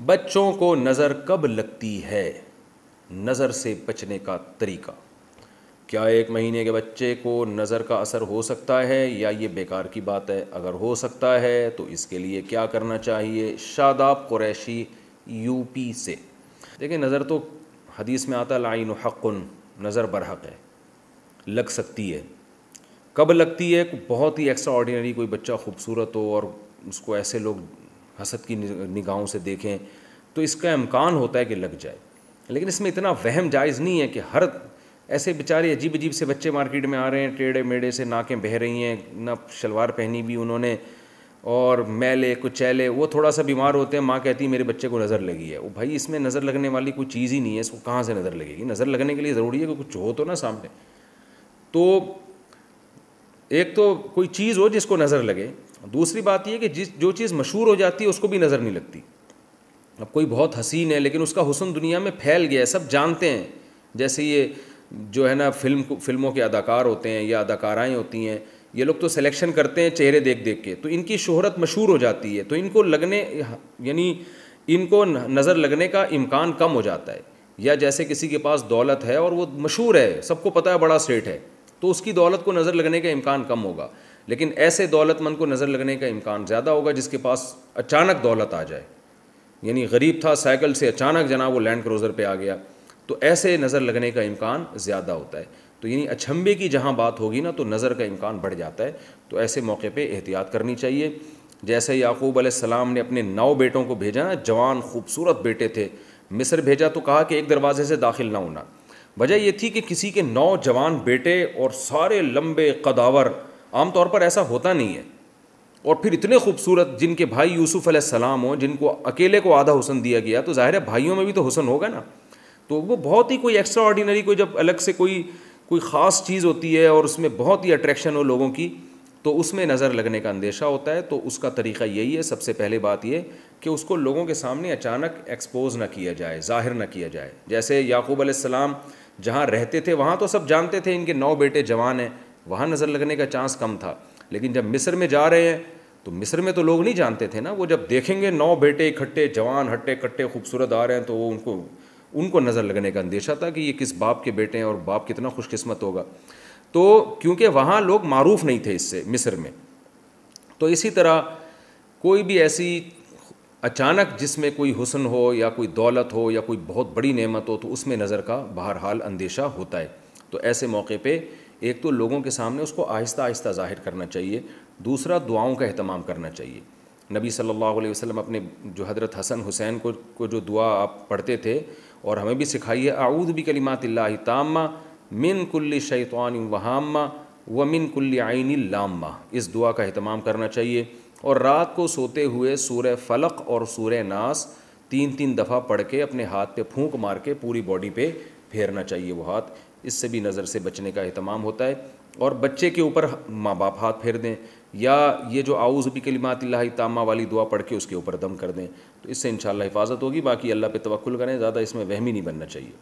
बच्चों को नज़र कब लगती है? नज़र से बचने का तरीका। क्या एक महीने के बच्चे को नज़र का असर हो सकता है या ये बेकार की बात है? अगर हो सकता है तो इसके लिए क्या करना चाहिए? शादाब कुरैशी, यूपी से। देखिए, नज़र तो हदीस में आता लाइन हक़ुन नज़र बरहक है। लग सकती है। कब लगती है? बहुत ही एक्स्ट्रा ऑर्डिनरी कोई बच्चा खूबसूरत हो और उसको ऐसे लोग हसद की निगाहों से देखें तो इसका इम्कान होता है कि लग जाए। लेकिन इसमें इतना वहम जायज़ नहीं है कि हर ऐसे बेचारे अजीब अजीब से बच्चे मार्केट में आ रहे हैं टेढ़े मेढ़े से नाकें बह रही हैं, ना शलवार पहनी भी उन्होंने, और मैले, कुचैले, वो थोड़ा सा बीमार होते हैं, माँ कहती है, मेरे बच्चे को नज़र लगी है। वो भाई, इसमें नज़र लगने वाली कोई चीज़ ही नहीं है, इसको कहाँ से नज़र लगेगी? नज़र लगने के लिए ज़रूरी है कि कुछ हो तो ना सामने। तो एक तो कोई चीज़ हो जिसको नज़र लगे दूसरी बात यह कि जिस जो चीज़ मशहूर हो जाती है, उसको भी नज़र नहीं लगती। अब कोई बहुत हसीन है, लेकिन उसका हुसन दुनिया में फैल गया है, सब जानते हैं। जैसे ये जो है ना, फ़िल्म फ़िल्मों के अदाकार होते हैं, या अदाकाराएँ होती हैं, ये लोग तो सिलेक्शन करते हैं चेहरे देख देख के। तो इनकी शोहरत मशहूर हो जाती है तो इनको लगने यानी इनको नज़र लगने का इम्कान कम हो जाता है। या जैसे किसी के पास दौलत है और वो मशहूर है, सबको पता है बड़ा सेठ है तो उसकी दौलत को नज़र लगने का इम्कान कम होगा। लेकिन ऐसे दौलतमंद को नज़र लगने का इम्कान ज़्यादा होगा जिसके पास अचानक दौलत आ जाए। यानी गरीब था, साइकिल से अचानक जना वो लैंड क्रोज़र पे आ गया। तो ऐसे नज़र लगने का इम्कान ज़्यादा होता है। तो यानी अछम्बे की जहाँ बात होगी ना तो नज़र का इम्कान बढ़ जाता है। तो ऐसे मौके पर एहतियात करनी चाहिए। जैसे याकूब अलैहिस्सलाम ने अपने नौ बेटों को भेजा ना, जवान खूबसूरत बेटे थे। मिस्र भेजा तो कहा कि एक दरवाजे से दाखिल ना होना। वजह यह थी कि किसी के नौ जवान बेटे और सारे लंबे कदावर आमतौर पर ऐसा होता नहीं है। और फिर इतने खूबसूरत जिनके भाई यूसुफ़ सलाम हो, जिनको अकेले को आधा हुसन दिया गया तो ज़ाहिर है भाइयों में भी तो हुसन होगा ना। तो वो बहुत ही कोई एक्स्ट्रा ऑर्डिनरी कोई जब अलग से कोई कोई ख़ास चीज़ होती है और उसमें बहुत ही अट्रैक्शन हो लोगों की तो उसमें नज़र लगने का अंदेशा होता है। तो उसका तरीका यही है, सबसे पहले बात यह कि उसको लोगों के सामने अचानक एक्सपोज ना किया जाए, ज़ाहिर ना किया जाए। जैसे याकूब सलाम जहाँ रहते थे, वहाँ तो सब जानते थे, इनके नौ बेटे जवान हैं। वहाँ नज़र लगने का चांस कम था। लेकिन जब मिस्र में जा रहे हैं तो मिस्र में तो लोग नहीं जानते थे ना, वो जब देखेंगे नौ बेटे इकट्ठे, जवान हट्टे कट्टे, खूबसूरत आ रहे हैं तो वो उनको उनको नज़र लगने का अंदेशा था कि ये किस बाप के बेटे हैं और बाप कितना खुशकिस्मत होगा। तो क्योंकि वहाँ लोग मरूफ नहीं थे इससे, मिस्र में। तो इसी तरह कोई भी ऐसी अचानक जिसमें कोई हुसन हो या कोई दौलत हो या कोई बहुत बड़ी नेमत हो तो उसमें नज़र का बहरहाल अंदेशा होता है। तो ऐसे मौके पे एक तो लोगों के सामने उसको आहिस्ता आहिस्ता ज़ाहिर करना चाहिए, दूसरा दुआओं का अहतमाम करना चाहिए। नबी सल्लल्लाहु अलैहि वसल्लम अपने जो हज़रत हसन हुसैन को को जो दुआ आप पढ़ते थे और हमें भी सिखाई है आऊद भी कलिमात तामा मिन कुल्ली शैतान वहामा व मिन कुल्ली आइन लामा इस दुआ का अहतमाम करना चाहिए। और रात को सोते हुए सूर फ़लक और सूर नास तीन तीन दफ़ा पढ़ के, अपने हाथ पे फूंक मार के पूरी बॉडी पे फेरना चाहिए वो हाथ। इससे भी नज़र से बचने का अहतमाम होता है। और बच्चे के ऊपर माँ बाप हाथ फेर दें या ये जो आउज़ भी कलिमात तामा वाली दुआ पढ़ के उसके ऊपर दम कर दें तो इससे इन हिफाजत होगी। बाकी अल्लाह पे तवक्ल करें, ज़्यादा इसमें वहमी नहीं बनना चाहिए।